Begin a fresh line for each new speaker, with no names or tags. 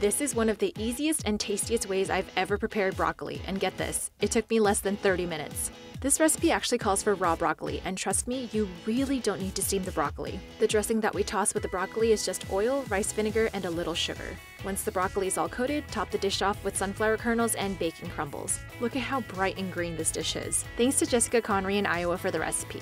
This is one of the easiest and tastiest ways I've ever prepared broccoli, and get this, it took me less than 30 minutes. This recipe actually calls for raw broccoli, and trust me, you really don't need to steam the broccoli. The dressing that we toss with the broccoli is just oil, rice vinegar, and a little sugar. Once the broccoli is all coated, top the dish off with sunflower kernels and baking crumbles. Look at how bright and green this dish is. Thanks to Jessica Conry in Iowa for the recipe.